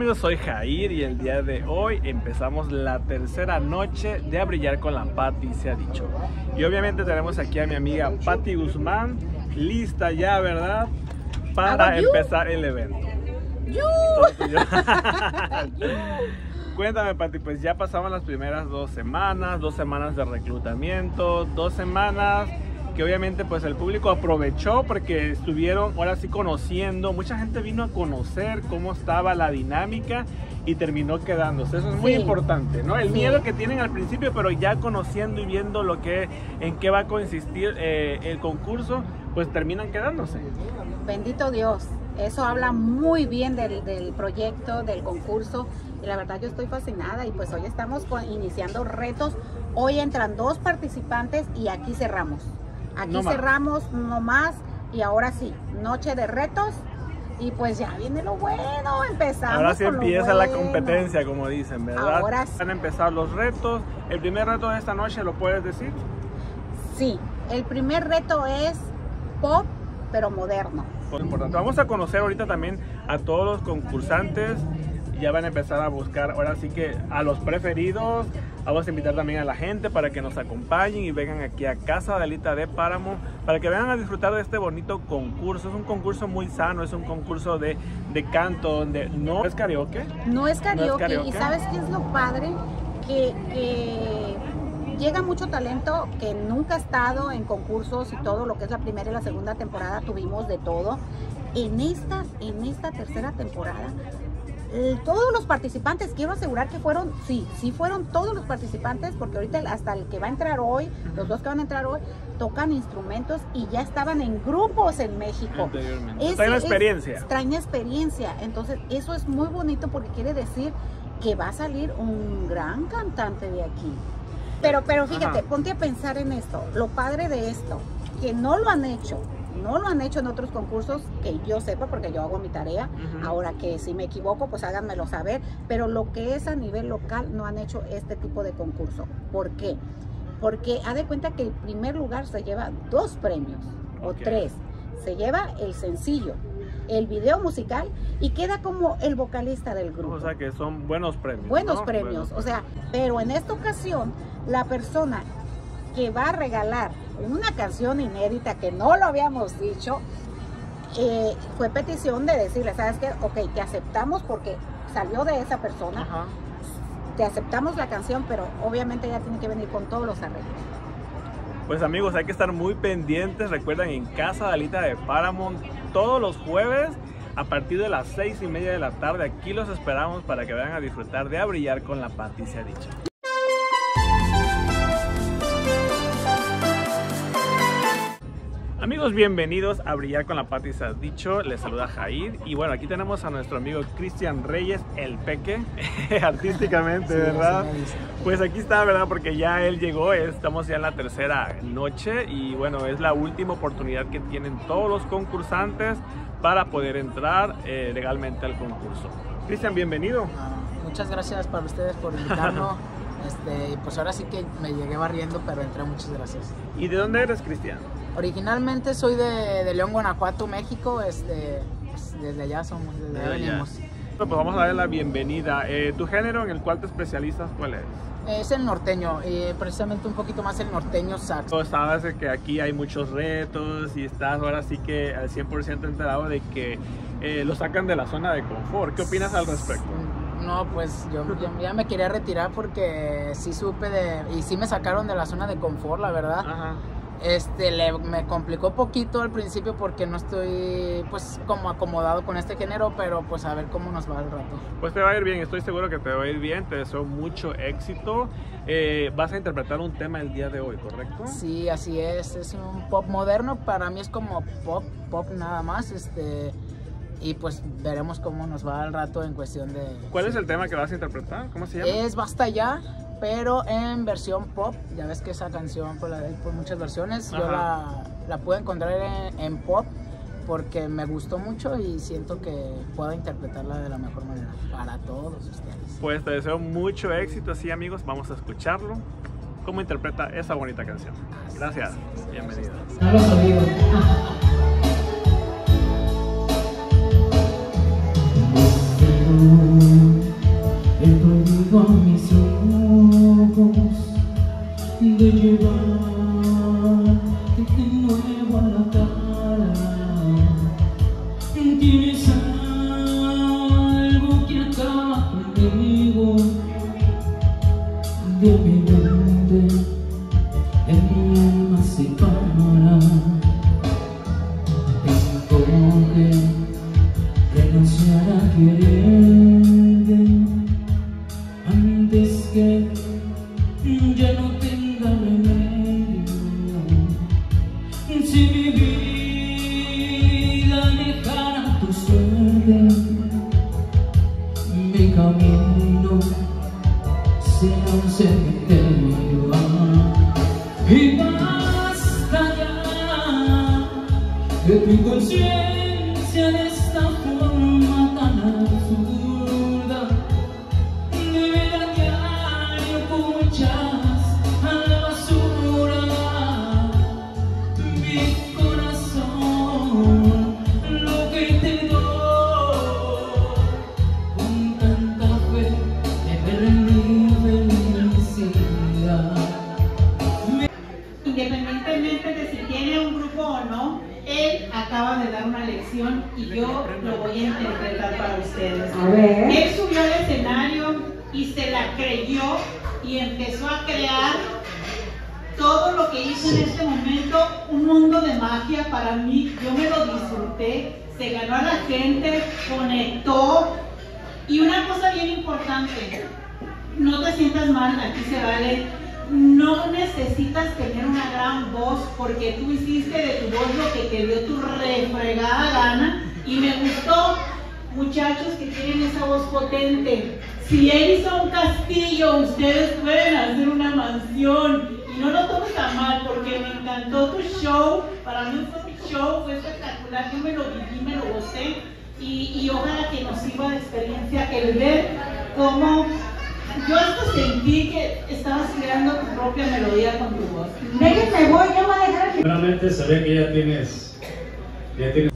¿Qué tal amigos? Soy Jair y el día de hoy empezamos la tercera noche de A Brillar con la Patti, se ha dicho. Y obviamente tenemos aquí a mi amiga Patti Guzmán, lista ya, ¿verdad? Para empezar el evento. Cuéntame, Patti, pues ya pasaban las primeras dos semanas, dos semanas de reclutamiento, dos semanas que obviamente pues el público aprovechó porque estuvieron ahora sí conociendo, mucha gente vino a conocer cómo estaba la dinámica y terminó quedándose. Eso es muy importante, ¿no? El miedo que tienen al principio, pero ya conociendo y viendo lo que, en qué va a consistir eh, el concurso, pues terminan quedándose. Bendito Dios. Eso habla muy bien del, del, proyecto, del concurso. Y la verdad yo estoy fascinada y pues hoy estamos iniciando retos. Hoy entran dos participantes y aquí cerramos. Aquí cerramos no más y ahora sí, noche de retos y pues ya viene lo bueno, empezamos. Ahora sí empieza la competencia, como dicen, ¿verdad? Ahora sí. Van a empezar los retos. El primer reto de esta noche, ¿lo puedes decir? Sí, el primer reto es pop, pero moderno. Importante. Vamos a conocer ahorita también a todos los concursantes ya van a empezar a buscar ahora sí que a los preferidos. Vamos a invitar también a la gente para que nos acompañen y vengan aquí a Casa de Alita de Páramo para que vengan a disfrutar de este bonito concurso. Es un concurso muy sano, es un concurso de, de canto donde no es karaoke. No es karaoke, y sabes qué es lo padre que, llega mucho talento que nunca ha estado en concursos y todo lo que es la primera y la segunda temporada tuvimos de todo. En esta, en esta tercera temporada eh, todos los participantes, quiero asegurar que fueron, sí, sí fueron todos los participantes, porque ahorita hasta el que va a entrar hoy, los dos que van a entrar hoy, tocan instrumentos y ya estaban en grupos en México. traen experiencia. traen experiencia. Entonces, eso es muy bonito porque quiere decir que va a salir un gran cantante de aquí. Pero, pero fíjate, ponte a pensar en esto. Lo padre de esto, que no lo han hecho, no lo han hecho en otros concursos que yo sepa porque yo hago mi tarea. Ahora que si me equivoco, pues háganmelo saber. Pero lo que es a nivel local no han hecho este tipo de concurso. ¿Por qué? Porque ha de cuenta que el primer lugar se lleva dos premios o tres. Se lleva el sencillo, el video musical y queda como el vocalista del grupo. O sea que son buenos premios. Buenos premios, o sea, pero en esta ocasión la persona que va a regalar una canción inédita que no lo habíamos dicho, eh, fue petición de decirle, ¿sabes qué? Ok, te aceptamos porque salió de esa persona, te aceptamos la canción, pero obviamente ya tiene que venir con todos los arreglos. Pues amigos, hay que estar muy pendientes, recuerden, en Casa de Alita de Paramount, todos los jueves, a partir de las seis y media de la tarde, aquí los esperamos para que vayan a disfrutar de A Brillar con la Patricia Dicho. Amigos, bienvenidos a Brillar con la Pati dicho. Les saluda Jair. Y bueno, aquí tenemos a nuestro amigo Cristian Reyes, el Peque, artísticamente, ¿verdad? Pues aquí está, ¿verdad? Porque ya él llegó, estamos ya en la tercera noche y bueno, es la última oportunidad que tienen todos los concursantes para poder entrar eh, legalmente al concurso. Cristian, bienvenido. Ah, muchas gracias para ustedes por invitarnos. Este, pues ahora sí que me llegué barriendo, pero entré, muchas gracias. ¿Y de dónde eres, Cristian? Originalmente soy de, León, Guanajuato, México. Este, pues, desde allá somos, desde allá venimos. Pues vamos a darle la bienvenida. Eh, ¿Tu género en el cual te especializas cuál es? Es el norteño, y precisamente un poquito más el norteño sax. Sabes que aquí hay muchos retos y estás ahora sí que al 100% enterado de que eh, lo sacan de la zona de confort. ¿Qué opinas al respecto? No, pues yo ya, me quería retirar porque sí supe de... y sí me sacaron de la zona de confort, la verdad. Ajá este le, me complicó poquito al principio porque no estoy pues como acomodado con este género, pero pues a ver cómo nos va el rato. Pues te va a ir bien, estoy seguro que te va a ir bien, te deseo mucho éxito. Eh, vas a interpretar un tema el día de hoy, ¿correcto? Sí, así es, es un pop moderno, para mí es como pop, pop nada más, este y pues veremos cómo nos va el rato en cuestión de... ¿Cuál es el tema que vas a interpretar? ¿Cómo se llama? Es Basta Ya pero en versión pop. Ya ves que esa canción por, la, por muchas versiones. Yo la, la, pude encontrar en, pop porque me gustó mucho y siento que puedo interpretarla de la mejor manera para todos ustedes. Pues te deseo mucho éxito, sí amigos, vamos a escucharlo. ¿Cómo interpreta esa bonita canción? Gracias, bienvenido. Did you buy? De tu voz lo que te dio tu refregada gana y me gustó, muchachos que tienen esa voz potente. Si él hizo un castillo, ustedes pueden hacer una mansión. Y no lo tomes tan mal porque me encantó tu show, para mí fue mi show, fue espectacular, yo me lo viví, me lo gocé. Y, y ojalá que nos sirva de experiencia el ver cómo yo hasta sentí que estabas creando tu propia melodía con tu voz. Déjenme voy, yo voy a dejar Realmente se ve que ya tienes, ya tienes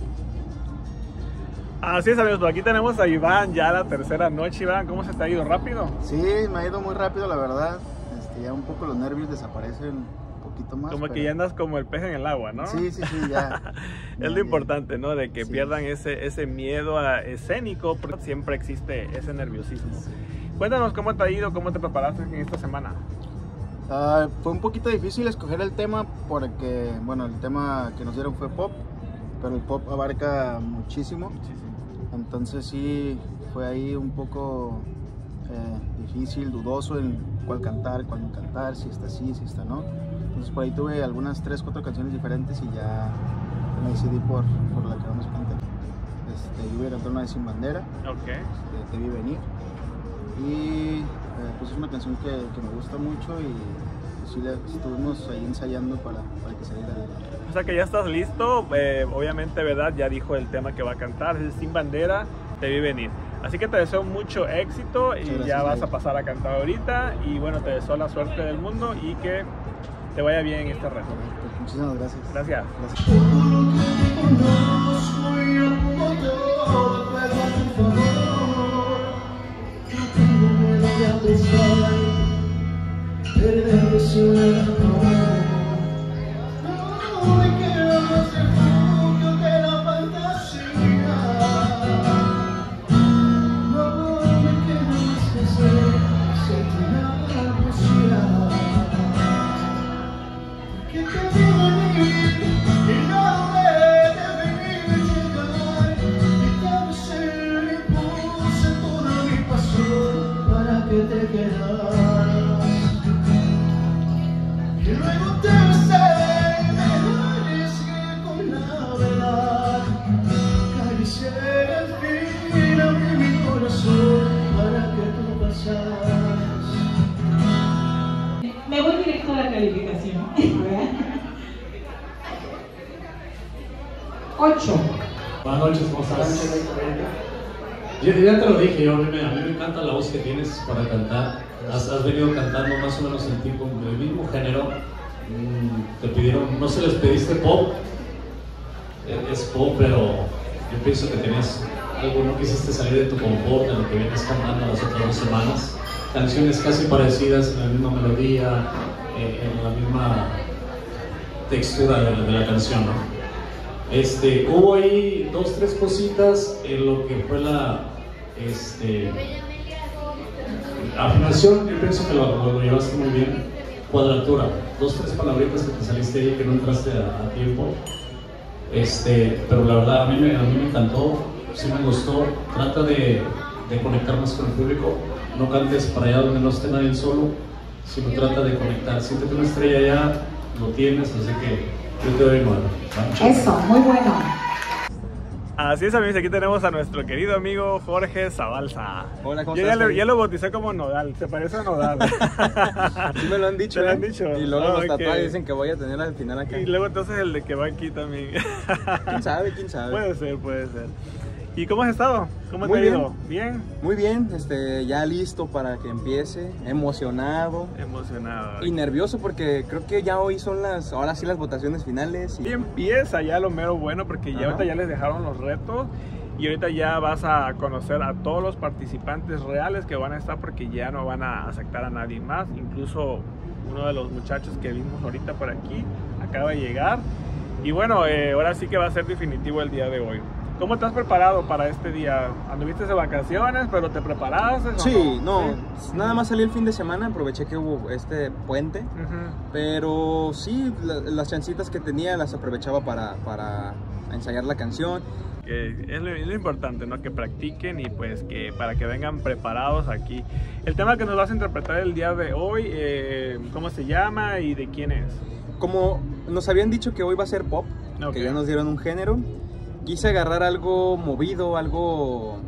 Así es, amigos, por aquí tenemos a Iván, ya la tercera noche, Iván, ¿cómo se te ha ido? ¿Rápido? Sí, me ha ido muy rápido, la verdad. Este, ya un poco los nervios desaparecen un poquito más. Como que ya andas como el pez en el agua, ¿no? Sí, sí, sí, ya. Es Ya, lo ya. importante, ¿no? De que Sí. pierdan ese, ese miedo a escénico, porque siempre existe ese nerviosismo. Cuéntanos cómo te ha ido, cómo te preparaste en esta semana. Ah, fue un poquito difícil escoger el tema porque, bueno, el tema que nos dieron fue pop, pero el pop abarca muchísimo. Entonces sí, fue ahí un poco eh, difícil, dudoso en cuál cantar, cuál no cantar, si está sí, si está no. Entonces por ahí tuve algunas 3, 4 canciones diferentes y ya me decidí por, por la que vamos a cantar. Este, yo voy a cantar una de Sin Bandera, Ok. este, Te vi venir. Y eh, pues es una canción que, que me gusta mucho y sí, la estuvimos ahí ensayando para, para que saliera bien. O sea que ya estás listo, eh, obviamente, ¿verdad? Ya dijo el tema que va a cantar, es Sin Bandera, te vi venir. Así que te deseo mucho éxito y gracias, ya vas a pasar a cantar ahorita. Y bueno, te deseo la suerte del mundo y que te vaya bien en este reto. Muchísimas gracias. Gracias. Gracias. 8. Buenas noches, ¿cómo estás? Ya, ya te lo dije, yo, a, mí me, a mí me encanta la voz que tienes para cantar. Has, venido cantando más o menos el, tipo, el mismo género. Mm, te pidieron, no se les pediste pop, eh, es pop, pero yo pienso que tenías algo, no quisiste salir de tu confort en lo que vienes cantando las otras dos semanas. Canciones casi parecidas en la misma melodía, eh, en la misma textura de, de la canción, ¿no? Este, hubo ahí dos, tres cositas en lo que fue la este, afinación, yo pienso que lo, llevaste muy bien. Cuadratura, dos, tres palabritas que te saliste ahí que no entraste a, tiempo. Este, pero la verdad a mí, me, a mí me encantó, sí me gustó. Trata de, conectar más con el público. No cantes para allá donde no esté nadie solo, sino trata de conectar. Siéntete una estrella allá, lo tienes, así que yo te doy nueve. ¿va? Eso, muy bueno. Así es, amigos, aquí tenemos a nuestro querido amigo Jorge Zabalza. Hola, ¿cómo Yo estás? ya, le- ya lo bauticé como Nodal, se parece a Nodal. Sí me lo han dicho, ¿Te lo ¿eh? han dicho? Y luego Ah, los ok. tatuajes dicen que voy a tener al final acá. y luego entonces el de que va aquí también. ¿Quién sabe? ¿Quién sabe? puede ser, puede ser. ¿Y cómo has estado? ¿Cómo Muy te ha ido? ¿Bien? Muy bien, este, ya listo para que empiece, emocionado Emocionado. y nervioso porque creo que ya hoy son las, ahora sí las votaciones finales. Y Y, empieza ya lo mero bueno porque ya Ajá. ahorita ya les dejaron los retos y ahorita ya vas a conocer a todos los participantes reales que van a estar porque ya no van a aceptar a nadie más. Incluso uno de los muchachos que vimos ahorita por aquí acaba de llegar. Y bueno, eh, ahora sí que va a ser definitivo el día de hoy. ¿Cómo has preparado para este día? ¿Anduviste de vacaciones, pero te preparaste? o sí, no, nada más salí el fin de semana, aproveché que hubo este puente, Ujú. pero sí, la- las chancitas que tenía las aprovechaba para, para ensayar la canción. que es lo, es lo importante, ¿no? Que practiquen y pues que para que vengan preparados aquí. El tema que nos vas a interpretar el día de hoy, eh, ¿cómo se llama y de quién es? Como nos habían dicho que hoy va a ser pop, Ok. que ya nos dieron un género, quise agarrar algo movido, algo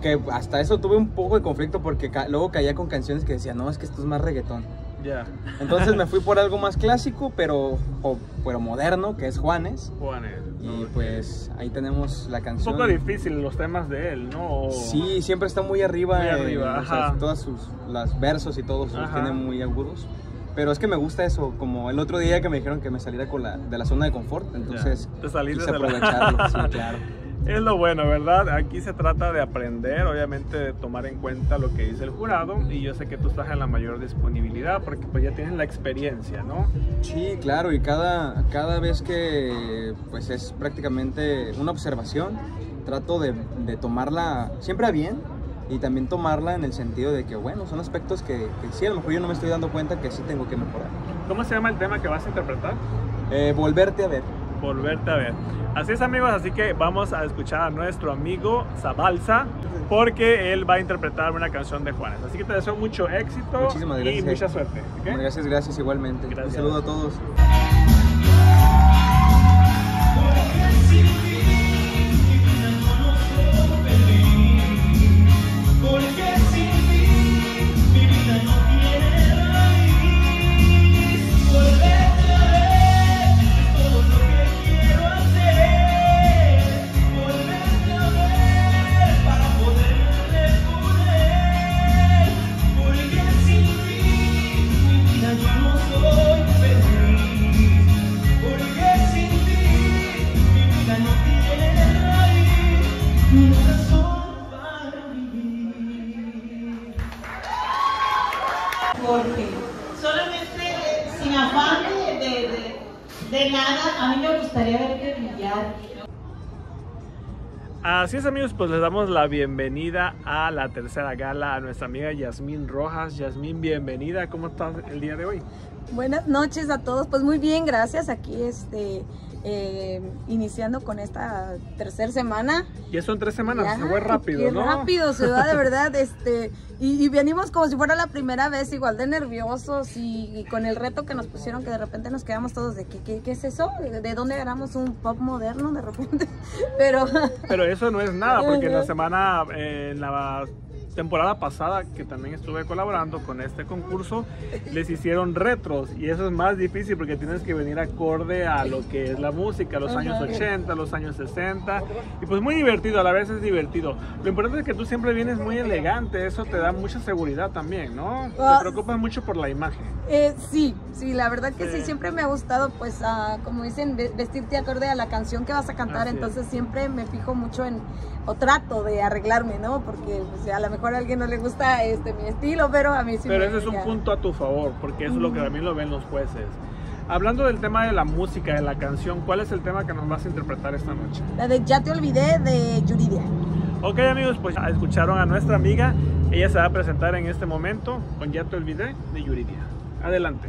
que hasta eso tuve un poco de conflicto porque ca- luego caía con canciones que decía, no, es que esto es más reggaetón. Ya, Entonces me fui por algo más clásico, pero, o- pero moderno, que es Juanes. Juanes. Y Ok. pues ahí tenemos la Un canción. poco difícil los temas de él, ¿no? Sí, siempre está muy arriba. Muy en- arriba, o sea, ajá. todas sus las versos y todos los Ajá. tiene muy agudos. Pero es que me gusta eso, como el otro día que me dijeron que me saliera con la, de la zona de confort, entonces te saliste quise de la- aprovecharlo, sí, claro. Es lo bueno, ¿verdad? Aquí se trata de aprender, obviamente de tomar en cuenta lo que dice el jurado y yo sé que tú estás en la mayor disponibilidad porque pues ya tienes la experiencia, ¿no? Sí, claro, y cada, cada vez que pues es prácticamente una observación, trato de, de tomarla siempre a bien y también tomarla en el sentido de que, bueno, son aspectos que, que sí, a lo mejor yo no me estoy dando cuenta que sí tengo que mejorar. ¿Cómo se llama el tema que vas a interpretar? Eh, volverte a ver. volverte a ver. Así es amigos, así que vamos a escuchar a nuestro amigo Zabalza porque él va a interpretar una canción de Juanes. Así que te deseo mucho éxito Muchísimas y gracias. mucha suerte. ¿ok? Gracias, gracias igualmente. Gracias. Un saludo a todos. Es amigos, pues les damos la bienvenida a la tercera gala a nuestra amiga Yasmín Rojas. Yasmín, bienvenida. ¿Cómo estás el día de hoy? Buenas noches a todos, pues muy bien, gracias. Aquí este, eh, iniciando con esta tercera semana. Ya son tres semanas, Ya, se fue rápido, qué ¿no? rápido se va, de verdad. Este, y, y venimos como si fuera la primera vez, igual de nerviosos y, y con el reto que nos pusieron, que de repente nos quedamos todos de ¿qué, qué, qué es eso? ¿De dónde agarramos un pop moderno de repente? Pero Pero eso no es nada, porque la Ajá. semana, eh, en la temporada pasada, que también estuve colaborando con este concurso, les hicieron retros y eso es más difícil porque tienes que venir acorde a lo que es la música, los años 80, los años 60 y pues muy divertido, a la vez es divertido. Lo importante es que tú siempre vienes muy elegante, eso te da mucha seguridad también, ¿no? Ah. Te preocupas mucho por la imagen. Eh, sí, sí, la verdad que sí. Sí. siempre me ha gustado, pues, ah, como dicen, ve- vestirte acorde a la canción que vas a cantar, Así es. entonces siempre me fijo mucho en, o trato de arreglarme, ¿no? Porque pues, a lo mejor a alguien no le gusta este mi estilo, pero a mí sí Pero me ese es un punto a tu favor, porque eso es lo que también lo ven los jueces. Hablando del tema de la música, de la canción, ¿cuál es el tema que nos vas a interpretar esta noche? La de Ya te olvidé de Yuridia. Ok amigos, pues escucharon a nuestra amiga, ella se va a presentar en este momento con Ya te olvidé de Yuridia. Adelante.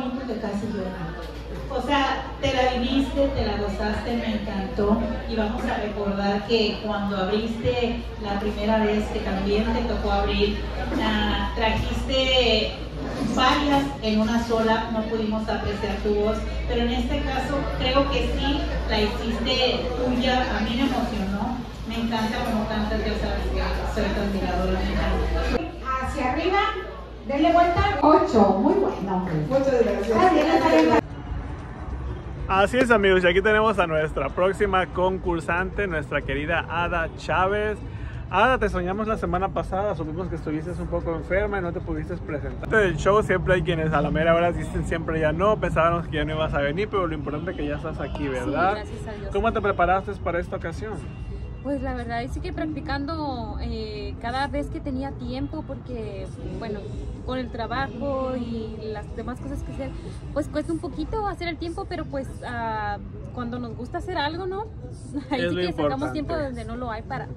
Bonito que casi llorando. O sea, te la viviste, te la gozaste, me encantó. Y vamos a recordar que cuando abriste la primera vez, que también te tocó abrir, ah, trajiste varias en una sola, no pudimos apreciar tu voz, pero en este caso creo que sí la hiciste tuya, a mí me emocionó, me encanta como cantas, ya sabes que soy. Hacia arriba, denle vuelta, 8, muy bueno. Muchas gracias. Así es amigos, y aquí tenemos a nuestra próxima concursante, nuestra querida Ada Chávez. Ada, te soñamos la semana pasada, supimos que estuviste un poco enferma y no te pudiste presentar. Del show siempre hay quienes a la mera hora dicen siempre ya no, pensábamos que ya no ibas a venir, pero lo importante es que ya estás aquí, ¿verdad? Sí, gracias a Dios. ¿Cómo te preparaste para esta ocasión? Pues la verdad es que practicando eh, cada vez que tenía tiempo porque, bueno, con el trabajo y las demás cosas que hacer, pues cuesta un poquito hacer el tiempo, pero pues ah, cuando nos gusta hacer algo, ¿no? Ahí sí que sacamos tiempo donde no lo hay para...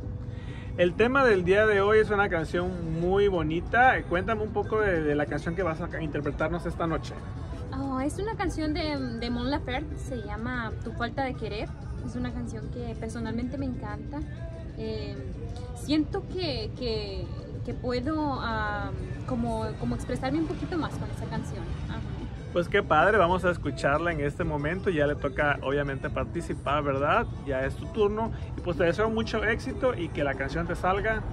El tema del día de hoy es una canción muy bonita. Cuéntame un poco de, de la canción que vas a interpretarnos esta noche. Oh, es una canción de, de Mon Laferte, se llama Tu falta de querer. Es una canción que personalmente me encanta. Eh, siento que, que, que puedo ah, como, como expresarme un poquito más con esa canción. Ajá. Pues qué padre, vamos a escucharla en este momento. Ya le toca obviamente participar, ¿verdad? Ya es tu turno. Y pues te deseo mucho éxito y que la canción te salga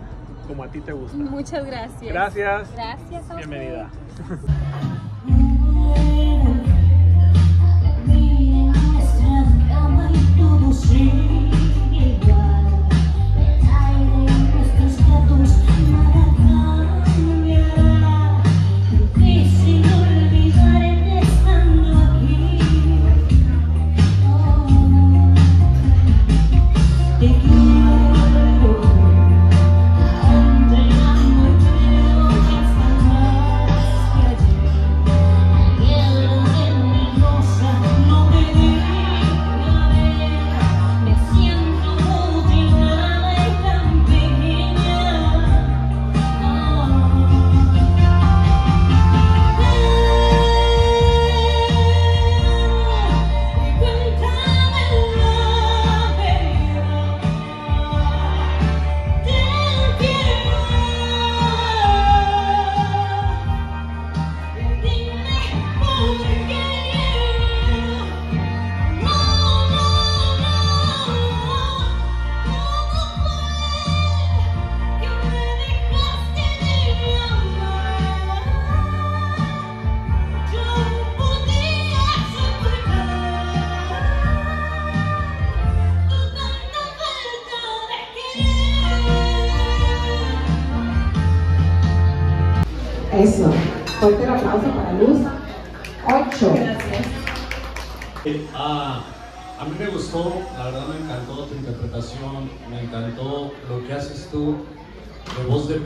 como a ti te gusta. Muchas gracias. Gracias. Gracias a. Bienvenida. Difícil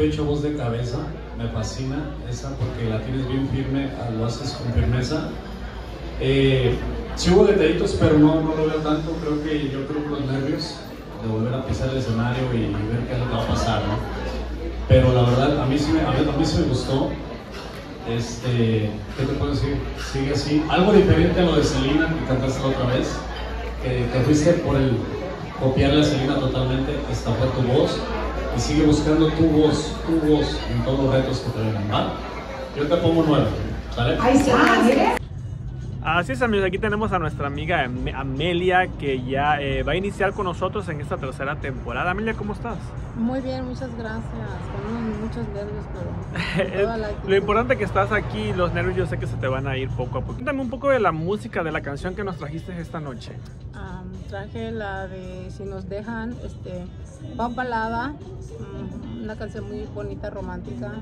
pecho, voz de cabeza, me fascina esa porque la tienes bien firme, ah, lo haces con firmeza. Eh, hubo detallitos, pero no, no lo veo tanto, creo que yo creo que los nervios de volver a pisar el escenario y ver qué es lo que va a pasar, ¿no? Pero la verdad, a mí sí me, a mí, a mí sí me gustó. Este, ¿qué te puedo decir? Sigue así. Algo diferente a lo de Selena que cantaste la otra vez, que, que fuiste por el copiarle a Selena totalmente. Esta fue tu voz y sigue buscando tu voz, tu voz en todos los retos que te vengan, ¿va? Yo te pongo nueve, ¿sale? Ahí está, ¿mire? Así es amigos, aquí tenemos a nuestra amiga Am- Amelia que ya eh, va a iniciar con nosotros en esta tercera temporada. Amelia, ¿cómo estás? Muy bien, muchas gracias. Con muchos nervios, pero toda Lo importante que estás aquí, los nervios yo sé que se te van a ir poco a poco. Cuéntame un poco de la música de la canción que nos trajiste esta noche. Am, traje la de Si nos dejan, este, pop balada, mm, una canción muy bonita, romántica.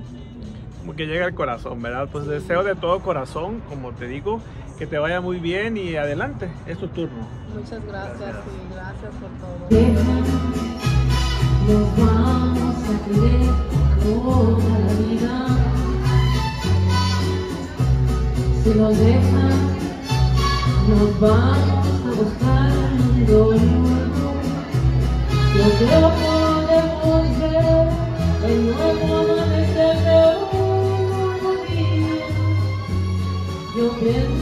Como que llega al corazón, ¿verdad? Pues deseo de todo corazón, como te digo, que te vaya muy bien y adelante, es tu turno. Muchas gracias y gracias por todo. Nos vamos a querer toda la vida. Si nos dejan, nos vamos a buscar un mundo nuevo. Yo creo podemos ver el nuevo amanecer de un día. Yo pienso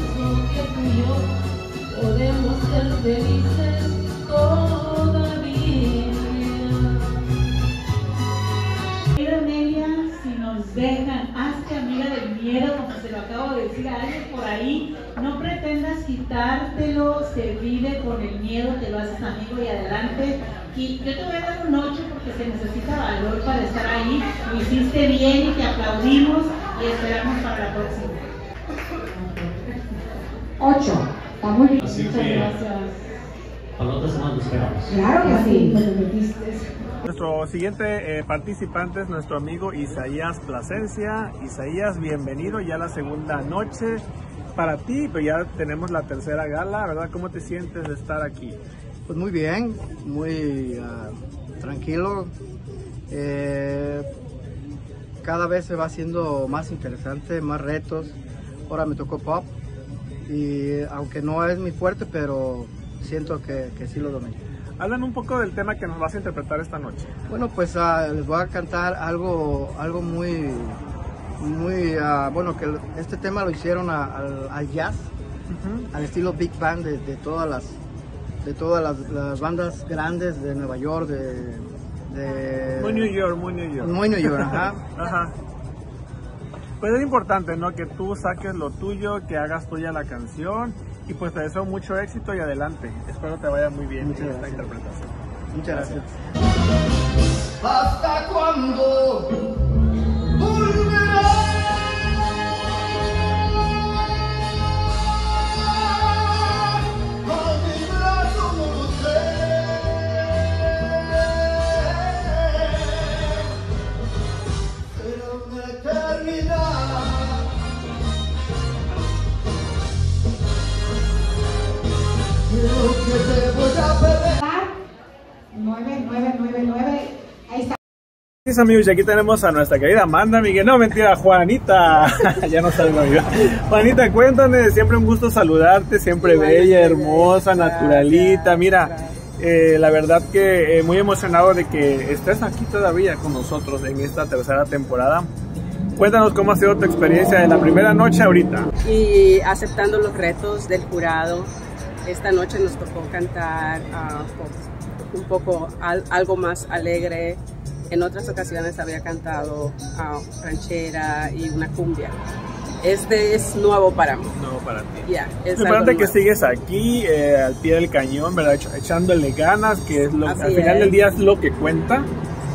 ser felices Amelia, si nos dejan, hazte amiga del miedo, como se lo acabo de decir a alguien por ahí. No pretendas quitártelo, se vive con el miedo, te lo haces amigo y adelante. Y yo te voy a dar un 8 porque se necesita valor para estar ahí. Lo hiciste bien y te aplaudimos y esperamos para la próxima. 8. Está muy bien. Así Muchas que- gracias. Para la otra semana te esperamos. Claro que sí. Me lo metiste. Nuestro siguiente eh, participante es nuestro amigo Isaías Plasencia. Isaías, bienvenido ya a la segunda noche para ti, pero ya tenemos la tercera gala, ¿verdad? ¿Cómo te sientes de estar aquí? Pues muy bien, muy ah, tranquilo. Eh, cada vez se va haciendo más interesante, más retos. Ahora me tocó pop y aunque no es mi fuerte, pero siento que, que sí lo domino. Hablan un poco del tema que nos vas a interpretar esta noche. Bueno, pues ah, les voy a cantar algo, algo muy, muy, ah, bueno, que este tema lo hicieron a- al, al jazz, al estilo big band de, de todas las, de todas las, las bandas grandes de Nueva York, de, de Muy New York, muy New York. Muy New York, ajá. Ajá. Pues es importante, ¿no? Que tú saques lo tuyo, que hagas tuya la canción y pues te deseo mucho éxito y adelante. Espero te vaya muy bien Muchas en esta interpretación. Muchas gracias. ¿Hasta cuándo 9999. Ahí está. Mis amigos, y aquí tenemos a nuestra querida Amanda Miguel, no mentira, Juanita, ya no salgo yo. Juanita, cuéntame, siempre un gusto saludarte, siempre bella, hermosa, naturalita, mira, eh, la verdad que eh, muy emocionado de que estés aquí todavía con nosotros en esta tercera temporada. Cuéntanos cómo ha sido tu experiencia de la primera noche ahorita. y aceptando los retos del jurado. Esta noche nos tocó cantar ah, po- un poco al- algo más alegre. En otras ocasiones había cantado ah, ranchera y una cumbia. Este es nuevo para mí. No, para ti. Ya, es Es importante que nuevo. sigues aquí, eh, al pie del cañón, ¿verdad? Ech- echándole ganas, que es lo, Así al final es. del día es lo que cuenta.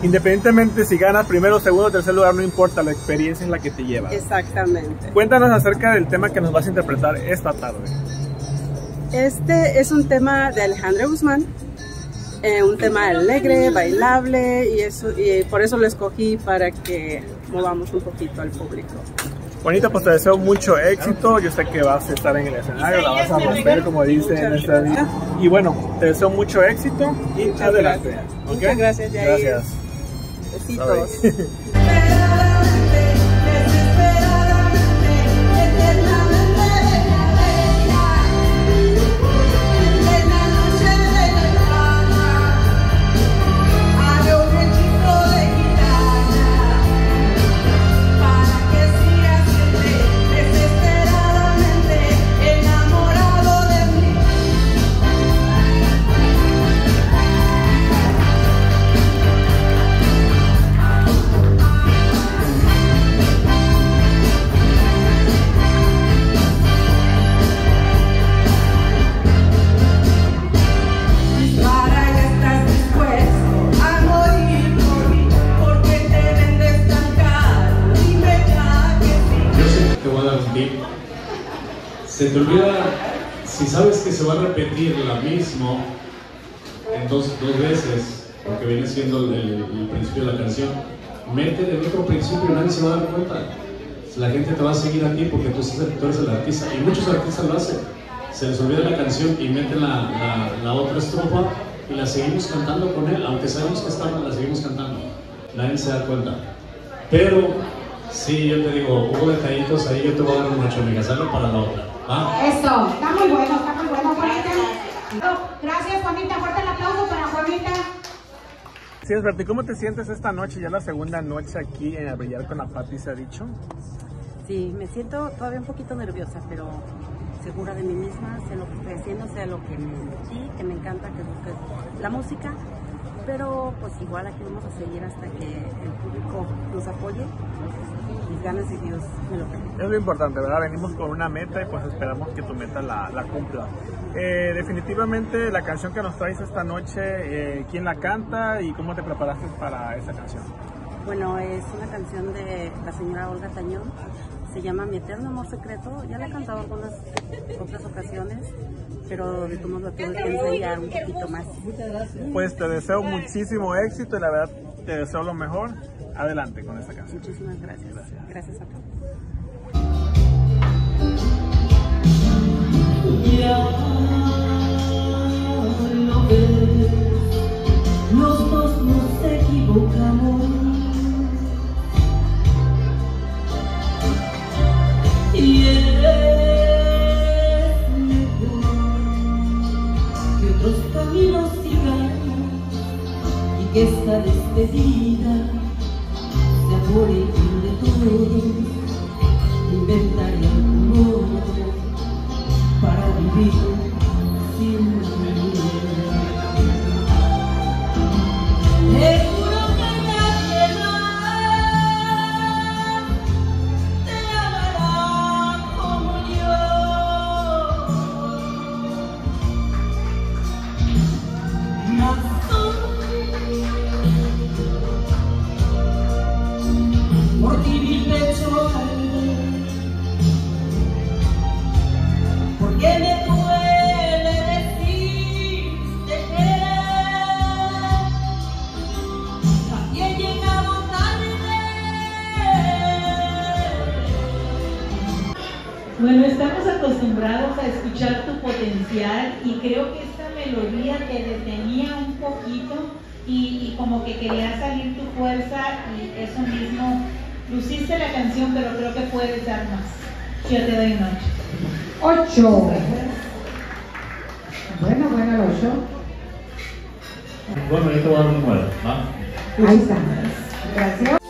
Independientemente si ganas primero, segundo, tercer lugar, no importa, la experiencia es la que te lleva. Exactamente. Cuéntanos acerca del tema que nos vas a interpretar esta tarde. Este es un tema de Alejandra Guzmán, eh, un tema alegre, bailable y, eso, y por eso lo escogí para que movamos un poquito al público. Juanita, pues te deseo mucho éxito. Yo sé que vas a estar en el escenario, la vas a romper, como dice en esta vida. Y bueno, te deseo mucho éxito y Muchas adelante. gracias. ¿ok? Muchas gracias, Yair. Gracias. Besitos. Repetir la misma en dos, veces, porque viene siendo el, el- principio de la canción, mete el otro principio nadie se va a dar cuenta. La gente te va a seguir a ti porque tú, tú eres el artista y muchos artistas lo hacen. Se les olvida la canción y meten la, la, otra estrofa y la seguimos cantando con él, aunque sabemos que está la seguimos cantando. Nadie se da cuenta. Pero sí, yo te digo, hubo detallitos ahí, yo te voy a dar un macho, amiga, sale para la otra. ¿va? Eso, está muy bueno, está. Gracias, Juanita. Fuerte el aplauso para Juanita. Sí, Alberto, ¿y cómo te sientes esta noche? Ya la segunda noche aquí en A Brillar con la Pati se ha dicho. Sí, me siento todavía un poquito nerviosa, pero segura de mí misma, sé lo que estoy haciendo, sé lo que me metí, que me encanta, que es es la música. Pero pues igual aquí vamos a seguir hasta que el público nos apoye. Mis ganas de Dios me lo permitan. Es lo importante, ¿verdad? Venimos con una meta y pues esperamos que tu meta la, la cumpla. Eh, definitivamente la canción que nos traes esta noche, eh, ¿quién la canta y cómo te preparaste para esa canción? Bueno, es una canción de la señora Olga Tañón. Se llama Mi Eterno Amor Secreto. Ya la he cantado algunas otras ocasiones, pero de todos modos la tengo que ensayar un poquito más. Pues te deseo muchísimo éxito y la verdad te deseo lo mejor. Adelante con esta canción. Muchísimas gracias. Gracias, a todos. Creo que esta melodía te detenía un poquito y, y como que quería salir tu fuerza y eso mismo, luciste la canción pero creo que puedes dar más. Yo te doy un ocho. Bueno, bueno, el ocho. Bueno, yo te voy a dar un ¿va? Ahí está. Gracias.